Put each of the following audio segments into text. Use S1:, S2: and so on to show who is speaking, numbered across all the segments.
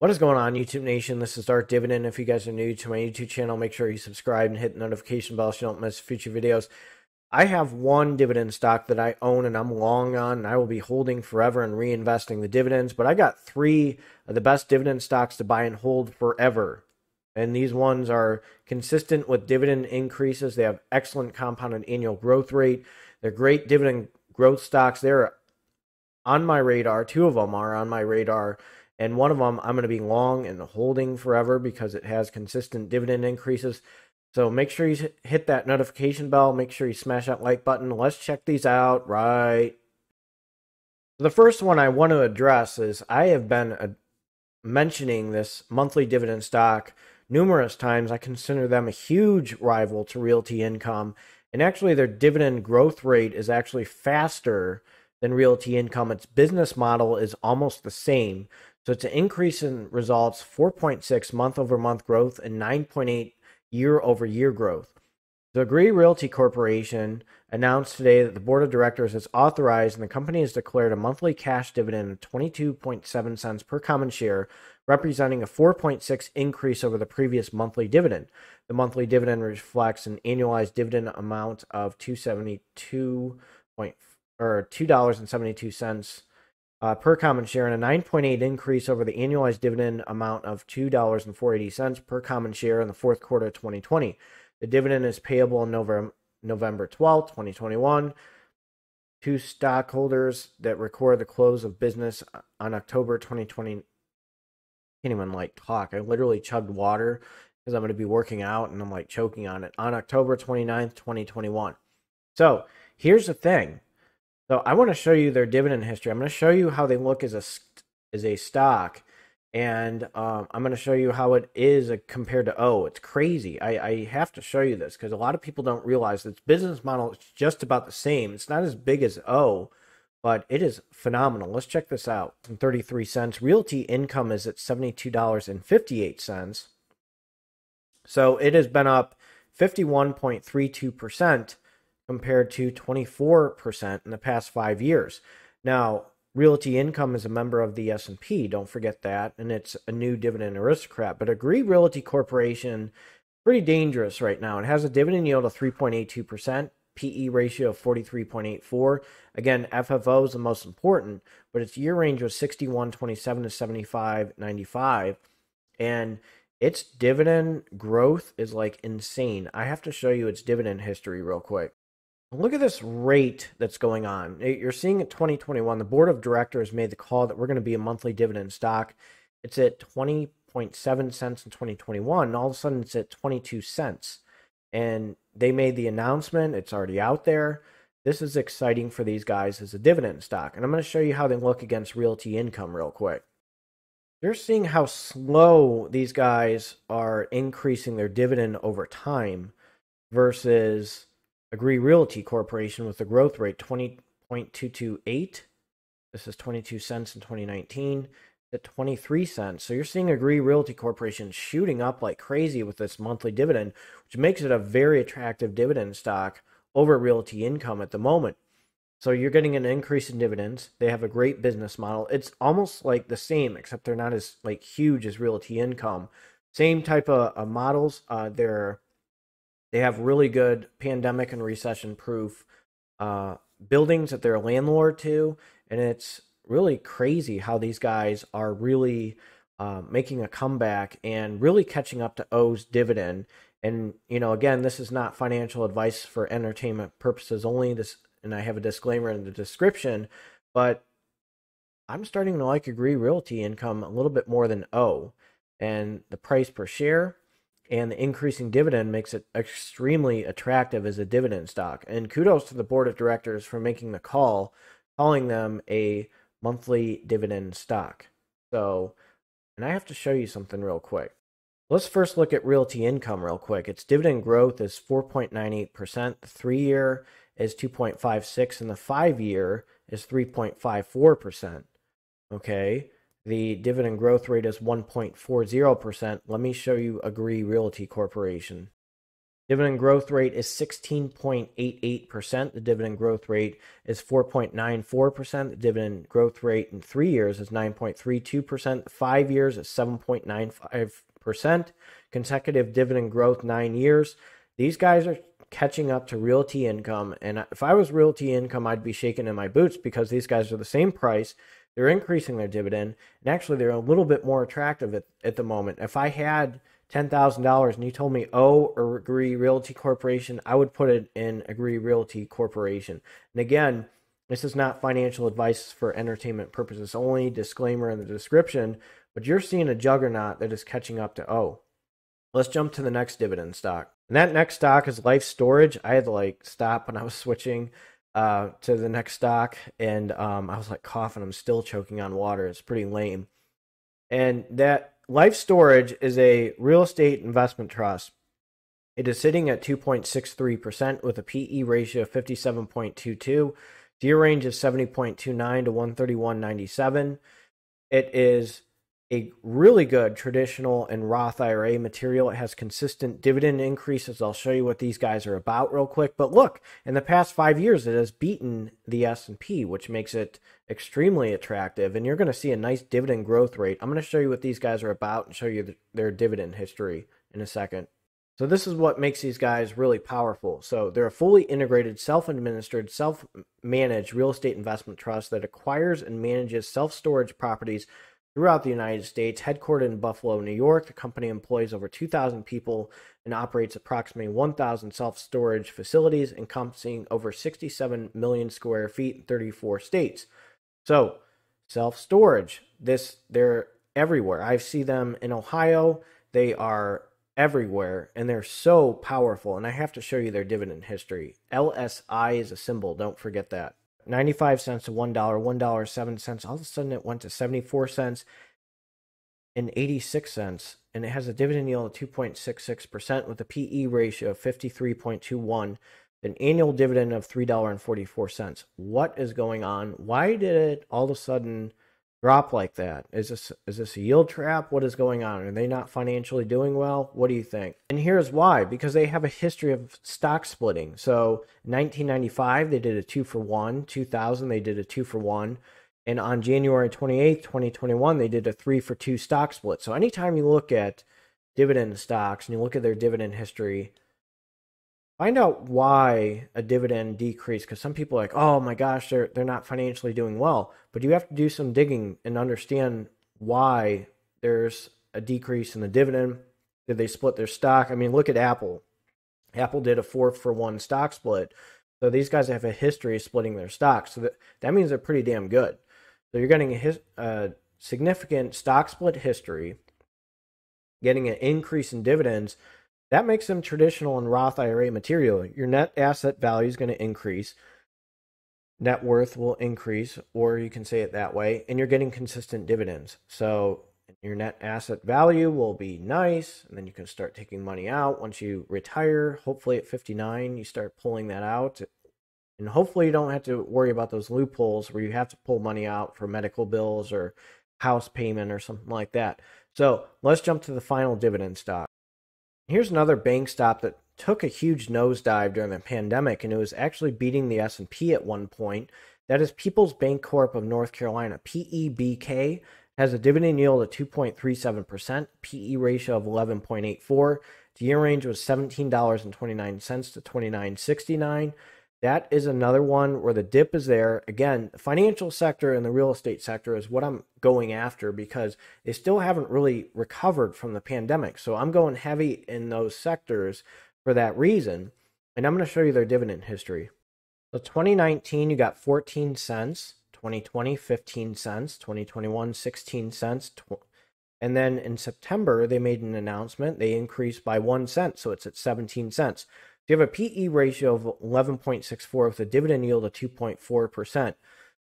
S1: What is going on, YouTube Nation? This is Darth Dividend. If you guys are new to my YouTube channel, make sure you subscribe and hit the notification bell so you don't miss future videos. I have one dividend stock that I own and I'm long on, and I will be holding forever and reinvesting the dividends. But I got three of the best dividend stocks to buy and hold forever. And these ones are consistent with dividend increases. They have excellent compounded annual growth rate. They're great dividend growth stocks. They're on my radar. Two of them are on my radar and one of them I'm going to be long and holding forever because it has consistent dividend increases. So make sure you hit that notification bell. Make sure you smash that like button. Let's check these out right. The first one I want to address is I have been uh, mentioning this monthly dividend stock numerous times. I consider them a huge rival to Realty Income. And actually, their dividend growth rate is actually faster than Realty Income. Its business model is almost the same. So it's an increase in results, 4.6 month over month growth and 9.8 year over year growth. The Agree Realty Corporation announced today that the board of directors has authorized and the company has declared a monthly cash dividend of 22.7 cents per common share, representing a 4.6 increase over the previous monthly dividend. The monthly dividend reflects an annualized dividend amount of 272 or $2.72 uh, per common share and a 9.8 increase over the annualized dividend amount of $2.480 per common share in the fourth quarter of 2020. The dividend is payable on November November 12, 2021 to stockholders that record the close of business on October 2020. Can't even like talk. I literally chugged water because I'm going to be working out and I'm like choking on it on October 29th, 2021. So here's the thing so I want to show you their dividend history. I'm going to show you how they look as a as a stock, and um, I'm going to show you how it is uh, compared to O. It's crazy. I, I have to show you this because a lot of people don't realize its business model is just about the same. It's not as big as O, but it is phenomenal. Let's check this out. 33 cents. Realty income is at $72.58. So it has been up 51.32 percent compared to 24% in the past 5 years. Now, Realty Income is a member of the S&P, don't forget that, and it's a new dividend aristocrat, but Agree Realty Corporation pretty dangerous right now. It has a dividend yield of 3.82%, PE ratio of 43.84. Again, FFO is the most important, but its year range was 61.27 to 75.95 and its dividend growth is like insane. I have to show you its dividend history real quick. Look at this rate that's going on. You're seeing at 2021, the board of directors made the call that we're going to be a monthly dividend stock. It's at 20.7 cents in 2021, and all of a sudden it's at 22 cents. And they made the announcement, it's already out there. This is exciting for these guys as a dividend stock. And I'm going to show you how they look against realty income real quick. You're seeing how slow these guys are increasing their dividend over time versus Agree Realty Corporation with a growth rate 20.228. This is 22 cents in 2019 at 23 cents. So you're seeing Agree Realty Corporation shooting up like crazy with this monthly dividend, which makes it a very attractive dividend stock over Realty Income at the moment. So you're getting an increase in dividends. They have a great business model. It's almost like the same, except they're not as like huge as Realty Income. Same type of, of models. Uh, they're they have really good pandemic and recession proof uh, buildings that they're a landlord to. And it's really crazy how these guys are really uh, making a comeback and really catching up to O's dividend. And, you know, again, this is not financial advice for entertainment purposes only. This, and I have a disclaimer in the description, but I'm starting to like Agree Realty income a little bit more than O. And the price per share, and the increasing dividend makes it extremely attractive as a dividend stock. And kudos to the board of directors for making the call, calling them a monthly dividend stock. So, and I have to show you something real quick. Let's first look at realty income real quick. Its dividend growth is 4.98%, the 3-year is 2.56 and the 5-year is 3.54%. Okay? The dividend growth rate is 1.40%. Let me show you Agree Realty Corporation. Dividend growth rate is 16.88%. The dividend growth rate is 4.94%. The dividend growth rate in three years is 9.32%. Five years is 7.95%. Consecutive dividend growth, nine years. These guys are catching up to realty income. And if I was realty income, I'd be shaking in my boots because these guys are the same price. They're increasing their dividend. And actually, they're a little bit more attractive at, at the moment. If I had $10,000 and you told me, oh, or Agree Realty Corporation, I would put it in Agree Realty Corporation. And again, this is not financial advice for entertainment purposes only, disclaimer in the description, but you're seeing a juggernaut that is catching up to oh. Let's jump to the next dividend stock. And that next stock is Life Storage. I had to like stop when I was switching uh, to the next stock, and um, I was like coughing. I'm still choking on water. It's pretty lame. And that Life Storage is a real estate investment trust. It is sitting at 2.63% with a PE ratio of 57.22. DEA range is 70.29 to 131.97. It is a really good traditional and Roth IRA material. It has consistent dividend increases. I'll show you what these guys are about real quick. But look, in the past five years, it has beaten the S&P, which makes it extremely attractive. And you're going to see a nice dividend growth rate. I'm going to show you what these guys are about and show you their dividend history in a second. So this is what makes these guys really powerful. So they're a fully integrated, self-administered, self-managed real estate investment trust that acquires and manages self-storage properties throughout the United States. Headquartered in Buffalo, New York, the company employs over 2,000 people and operates approximately 1,000 self storage facilities encompassing over 67 million square feet in 34 states. So, self storage, this they're everywhere. I see them in Ohio. They are everywhere and they're so powerful. And I have to show you their dividend history. LSI is a symbol, don't forget that. 95 cents to $1, $1, 7 cents. All of a sudden it went to 74 cents and 86 cents. And it has a dividend yield of 2.66% with a PE ratio of 53.21, an annual dividend of $3.44. What is going on? Why did it all of a sudden drop like that? Is this is this a yield trap? What is going on? Are they not financially doing well? What do you think? And here's why: because they have a history of stock splitting. So, 1995 they did a two for one. 2000 they did a two for one. And on January 28th, 2021, they did a three for two stock split. So, anytime you look at dividend stocks and you look at their dividend history, find out why a dividend decreased because some people are like oh my gosh they're they're not financially doing well. But you have to do some digging and understand why there's a decrease in the dividend. Did they split their stock? I mean look at apple. Apple did a four for one stock split. So these guys have a history of splitting their stocks so that, that means they're pretty damn good. So you're getting a, his, a significant stock split history getting an increase in dividends that makes them traditional and Roth IRA material. Your net asset value is going to increase. Net worth will increase, or you can say it that way, and you're getting consistent dividends. So your net asset value will be nice, and then you can start taking money out once you retire. Hopefully, at 59, you start pulling that out. And hopefully, you don't have to worry about those loopholes where you have to pull money out for medical bills or house payment or something like that. So let's jump to the final dividend stock. Here's another bank stop that took a huge nosedive during the pandemic, and it was actually beating the S&P at one point. That is People's Bancorp of North Carolina. PEBK has a dividend yield of 2.37%, PE ratio of 11.84. The year range was $17.29 to 29.69. That is another one where the dip is there. Again, the financial sector and the real estate sector is what I'm going after because they still haven't really recovered from the pandemic. So I'm going heavy in those sectors for that reason. And I'm going to show you their dividend history. So 2019, you got 14 cents. 2020, 15 cents. 2021, 16 cents. And then in September, they made an announcement. They increased by one cent. So it's at 17 cents you have a PE ratio of 11.64 with a dividend yield of 2.4%.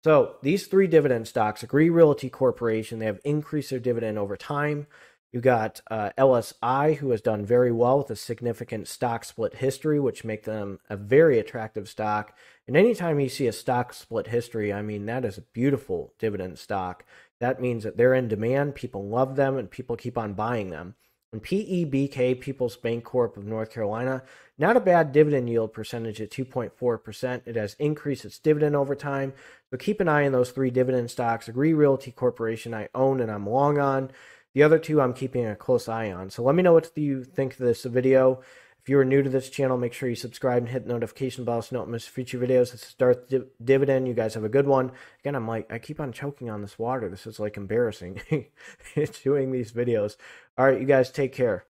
S1: So these three dividend stocks, Agree Realty Corporation, they have increased their dividend over time. You got uh, LSI, who has done very well with a significant stock split history, which make them a very attractive stock. And anytime you see a stock split history, I mean that is a beautiful dividend stock. That means that they're in demand, people love them, and people keep on buying them. And PEBK, People's Bancorp of North Carolina, not a bad dividend yield percentage at 2.4%. It has increased its dividend over time. So keep an eye on those three dividend stocks. Agree Realty Corporation, I own and I'm long on. The other two, I'm keeping a close eye on. So let me know what you think of this video. If you are new to this channel, make sure you subscribe and hit the notification bell so you don't miss future videos. This is Darth Div- Dividend. You guys have a good one. Again, I'm like, I keep on choking on this water. This is like embarrassing doing these videos. All right, you guys take care.